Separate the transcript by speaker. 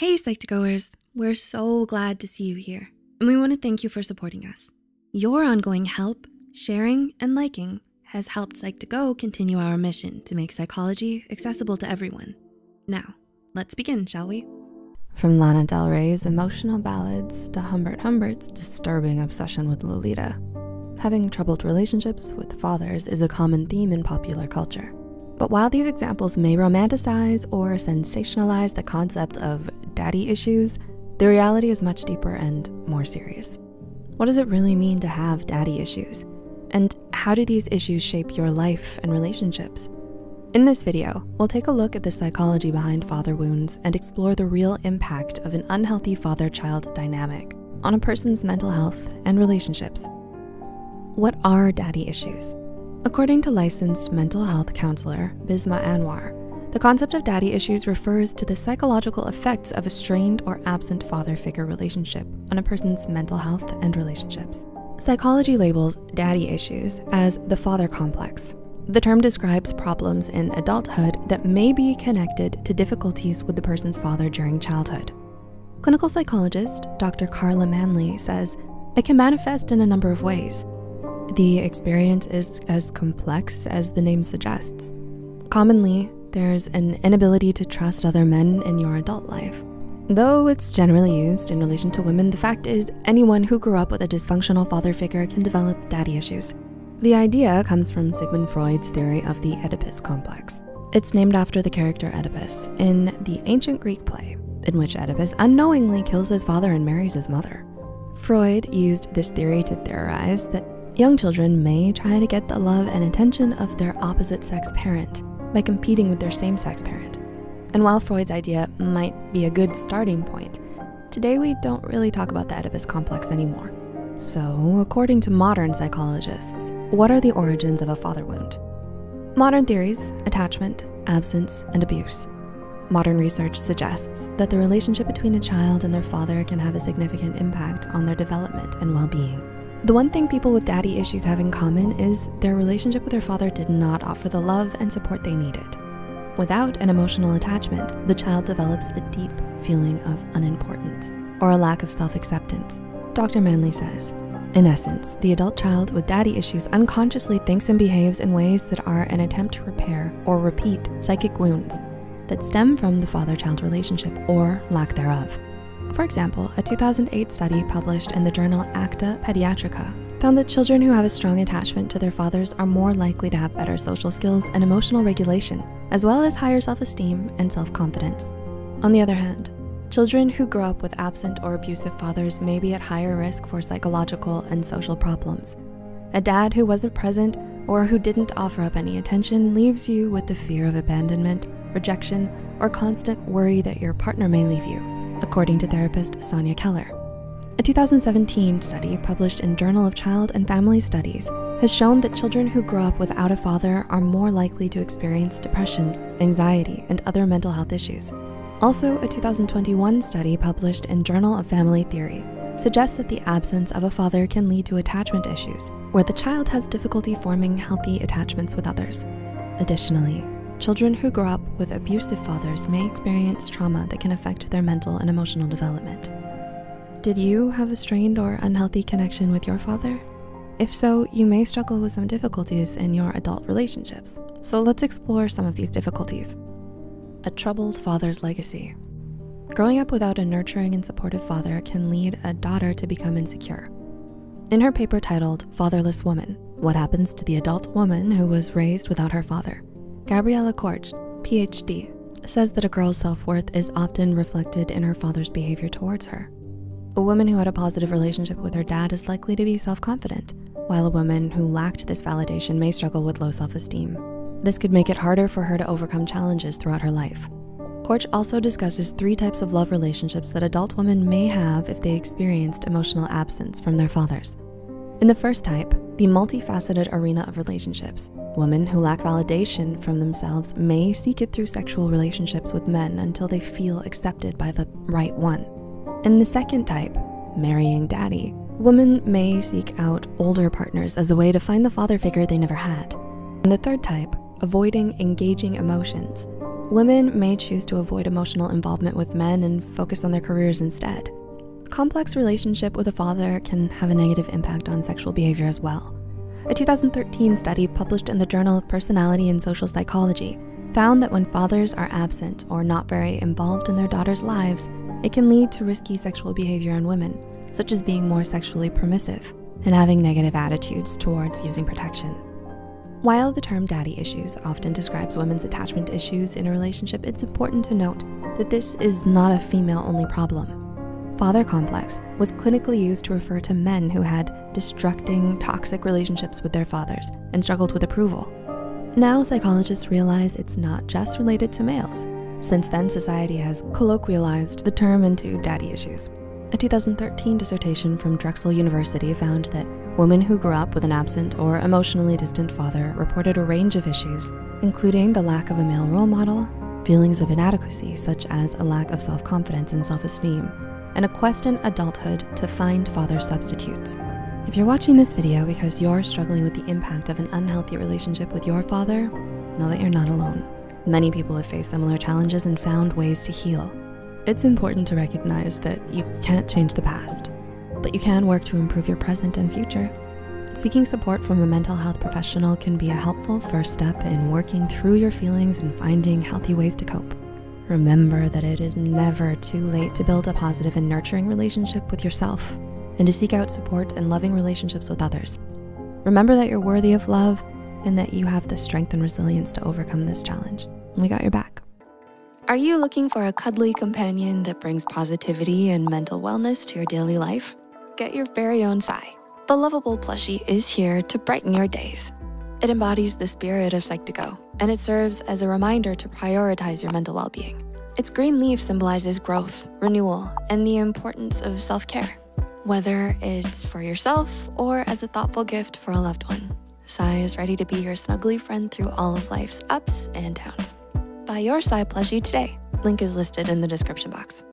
Speaker 1: Hey, Psych2Goers. We're so glad to see you here. And we wanna thank you for supporting us. Your ongoing help, sharing, and liking has helped Psych2Go continue our mission to make psychology accessible to everyone. Now, let's begin, shall we?
Speaker 2: From Lana Del Rey's emotional ballads to Humbert Humbert's disturbing obsession with Lolita, having troubled relationships with fathers is a common theme in popular culture. But while these examples may romanticize or sensationalize the concept of daddy issues, the reality is much deeper and more serious. What does it really mean to have daddy issues? And how do these issues shape your life and relationships? In this video, we'll take a look at the psychology behind father wounds and explore the real impact of an unhealthy father-child dynamic on a person's mental health and relationships. What are daddy issues? According to licensed mental health counselor Bisma Anwar, the concept of daddy issues refers to the psychological effects of a strained or absent father figure relationship on a person's mental health and relationships. Psychology labels daddy issues as the father complex. The term describes problems in adulthood that may be connected to difficulties with the person's father during childhood. Clinical psychologist Dr. Carla Manly says it can manifest in a number of ways. The experience is as complex as the name suggests. Commonly, there's an inability to trust other men in your adult life. Though it's generally used in relation to women, the fact is anyone who grew up with a dysfunctional father figure can develop daddy issues. The idea comes from Sigmund Freud's theory of the Oedipus complex. It's named after the character Oedipus in the ancient Greek play, in which Oedipus unknowingly kills his father and marries his mother. Freud used this theory to theorize that young children may try to get the love and attention of their opposite sex parent by competing with their same sex parent. And while Freud's idea might be a good starting point, today we don't really talk about the Oedipus complex anymore. So according to modern psychologists, what are the origins of a father wound? Modern theories, attachment, absence, and abuse. Modern research suggests that the relationship between a child and their father can have a significant impact on their development and well-being. The one thing people with daddy issues have in common is their relationship with their father did not offer the love and support they needed. Without an emotional attachment, the child develops a deep feeling of unimportance or a lack of self-acceptance. Dr. Manly says, in essence, the adult child with daddy issues unconsciously thinks and behaves in ways that are an attempt to repair or repeat psychic wounds that stem from the father-child relationship or lack thereof. For example, a 2008 study published in the journal Acta Paediatrica found that children who have a strong attachment to their fathers are more likely to have better social skills and emotional regulation, as well as higher self-esteem and self-confidence. On the other hand, children who grow up with absent or abusive fathers may be at higher risk for psychological and social problems. A dad who wasn't present or who didn't offer up any attention leaves you with the fear of abandonment, rejection, or constant worry that your partner may leave you according to therapist Sonia Keller. A 2017 study published in Journal of Child and Family Studies has shown that children who grow up without a father are more likely to experience depression, anxiety, and other mental health issues. Also, a 2021 study published in Journal of Family Theory suggests that the absence of a father can lead to attachment issues, where the child has difficulty forming healthy attachments with others. Additionally, Children who grow up with abusive fathers may experience trauma that can affect their mental and emotional development. Did you have a strained or unhealthy connection with your father? If so, you may struggle with some difficulties in your adult relationships. So let's explore some of these difficulties. A troubled father's legacy. Growing up without a nurturing and supportive father can lead a daughter to become insecure. In her paper titled Fatherless Woman, What Happens to the Adult Woman Who Was Raised Without Her Father, Gabriella Kortsch, PhD, says that a girl's self-worth is often reflected in her father's behavior towards her. A woman who had a positive relationship with her dad is likely to be self-confident, while a woman who lacked this validation may struggle with low self-esteem. This could make it harder for her to overcome challenges throughout her life. Kortsch also discusses three types of love relationships that adult women may have if they experienced emotional absence from their fathers. In the first type, the multifaceted arena of relationships, women who lack validation from themselves may seek it through sexual relationships with men until they feel accepted by the right one. In the second type, marrying daddy, women may seek out older partners as a way to find the father figure they never had. In the third type, avoiding engaging emotions, women may choose to avoid emotional involvement with men and focus on their careers instead. A complex relationship with a father can have a negative impact on sexual behavior as well. A 2013 study published in the Journal of Personality and Social Psychology found that when fathers are absent or not very involved in their daughters' lives, it can lead to risky sexual behavior in women, such as being more sexually permissive and having negative attitudes towards using protection. While the term daddy issues often describes women's attachment issues in a relationship, it's important to note that this is not a female-only problem. Father complex was clinically used to refer to men who had destructing, toxic relationships with their fathers and struggled with approval. Now psychologists realize it's not just related to males. Since then, society has colloquialized the term into daddy issues. A 2013 dissertation from Drexel University found that Women who grew up with an absent or emotionally distant father reported a range of issues, including the lack of a male role model, feelings of inadequacy, such as a lack of self-confidence and self-esteem, and a quest in adulthood to find father substitutes. If you're watching this video because you're struggling with the impact of an unhealthy relationship with your father, know that you're not alone. Many people have faced similar challenges and found ways to heal. It's important to recognize that you can't change the past, but you can work to improve your present and future. Seeking support from a mental health professional can be a helpful first step in working through your feelings and finding healthy ways to cope. Remember that it is never too late to build a positive and nurturing relationship with yourself and to seek out support and loving relationships with others. Remember that you're worthy of love and that you have the strength and resilience to overcome this challenge. we got your back. Are you looking for a cuddly companion that brings positivity and mental wellness to your daily life? get your very own Psy. The lovable plushie is here to brighten your days. It embodies the spirit of Psych2Go, and it serves as a reminder to prioritize your mental well-being. Its green leaf symbolizes growth, renewal, and the importance of self-care. Whether it's for yourself or as a thoughtful gift for a loved one, Psy is ready to be your snuggly friend through all of life's ups and downs. Buy your Psy plushie today. Link is listed in the description box.